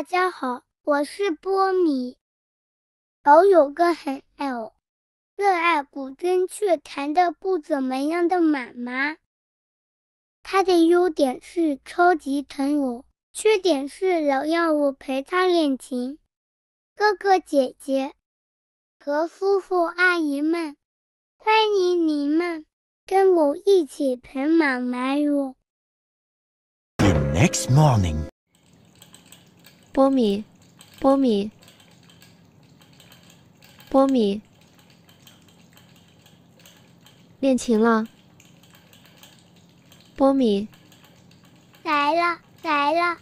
大家好，我是波米。我有个很爱我热爱古筝却弹的不怎么样的妈妈。她的优点是超级疼我，缺点是老要我陪她练琴。哥哥姐姐和叔叔阿姨们，欢迎你们跟我一起陪妈妈哟。The next morning，波米，波米，波米，练琴了。波米，来了，来了。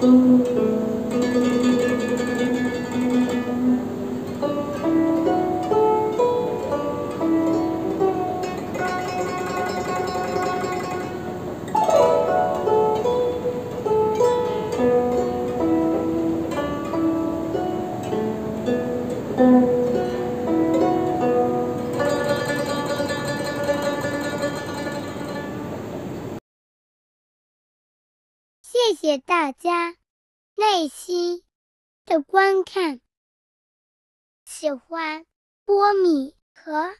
谢谢大家耐心的观看，喜欢波米和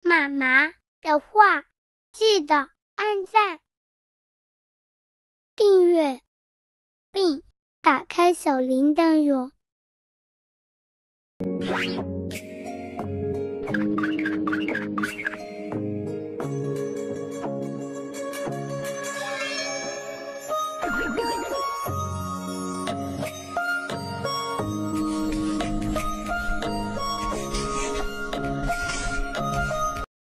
妈妈的话，记得按赞、订阅并打开小铃铛哟。